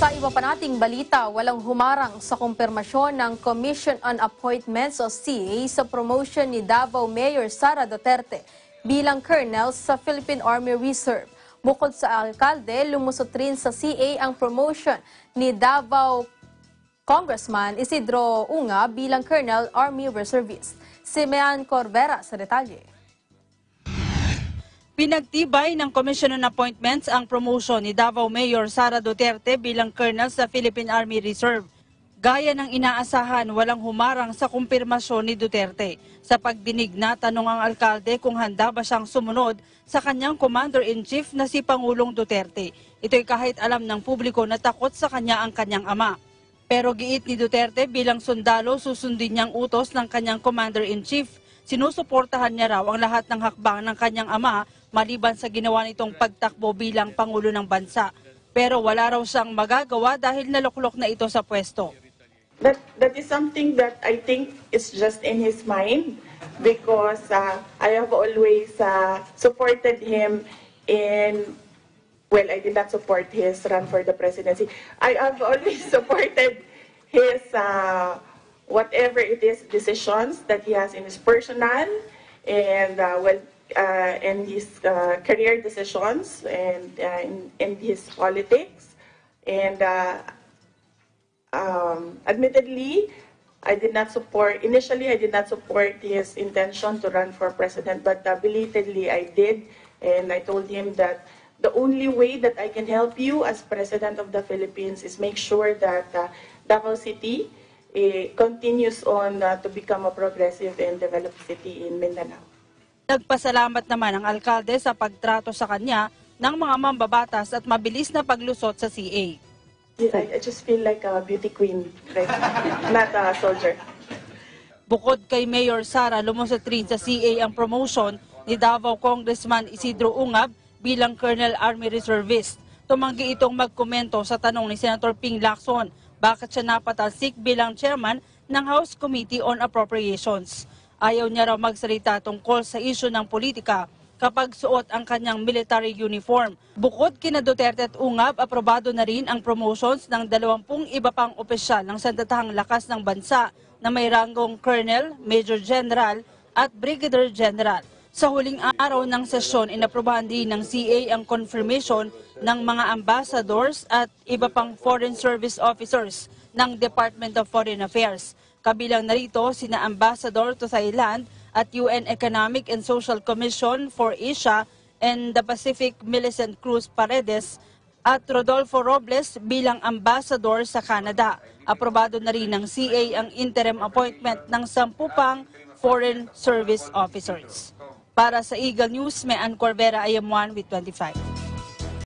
Sa iba pa nating balita, walang humarang sa kumpirmasyon ng Commission on Appointments o CA sa promotion ni Davao Mayor Sara Duterte bilang colonel sa Philippine Army Reserve. Bukod sa alkalde, lumusot rin sa CA ang promotion ni Davao Congressman Isidro Unga bilang Colonel Army Reservist. Si Mean Corvera sa detalye. Pinagtibay ng Commission on Appointments ang promotion ni Davao Mayor Sara Duterte bilang colonel sa Philippine Army Reserve. Gaya ng inaasahan, walang humarang sa kumpirmasyon ni Duterte. Sa pagdinig na tanong ang alkalde kung handa ba siyang sumunod sa kanyang Commander-in-Chief na si Pangulong Duterte. Ito'y kahit alam ng publiko na takot sa kanya ang kanyang ama. Pero giit ni Duterte bilang sundalo susundin niyang utos ng kanyang Commander-in-Chief. Sinusuportahan niya raw ang lahat ng hakbang ng kanyang ama maliban sa ginawa nitong pagtakbo bilang Pangulo ng Bansa. Pero wala raw siyang magagawa dahil naluklok na ito sa pwesto. That that is something that I think is just in his mind because uh, I have always uh, supported him in well, I did not support his run for the presidency. I have always supported his uh, whatever it is decisions that he has in his personal and uh, well in his uh, career decisions and uh, in, in his politics and. Uh, um, admittedly, I did not support, initially I did not support his intention to run for president, but uh, belatedly I did. And I told him that the only way that I can help you as president of the Philippines is make sure that uh, Davao City eh, continues on uh, to become a progressive and developed city in Mindanao. Nagpasalamat naman ang alkalde sa pagtrato sa kanya ng mga mambabatas at mabilis na paglusot sa CA. I, I just feel like a beauty queen now, not a soldier. Bukod kay Mayor Sara, lumusot rin sa CA ang promotion ni Davao Congressman Isidro Ungab bilang Colonel Army Reservist. Tumanggi itong magkomento sa tanong ni Senator Ping Lacson bakit siya napatalsik bilang chairman ng House Committee on Appropriations. Ayaw niya raw magsalita tungkol sa isyu ng politika kapag suot ang kanyang military uniform. Bukod kina Duterte at Ungab, aprobado na rin ang promotions ng 20 iba pang opisyal ng sandatahang lakas ng bansa na may ranggong Colonel, Major General at Brigadier General. Sa huling araw ng sesyon, inaprobahan din ng CA ang confirmation ng mga ambassadors at iba pang foreign service officers ng Department of Foreign Affairs. Kabilang narito sina Ambassador to Thailand at UN Economic and Social Commission for Asia and the Pacific Millicent Cruz Paredes at Rodolfo Robles bilang ambassador sa Canada. Aprobado na rin ng CA ang interim appointment ng sampu pang foreign service officers. Para sa Eagle News, may Ann Corvera, IM1 with 25.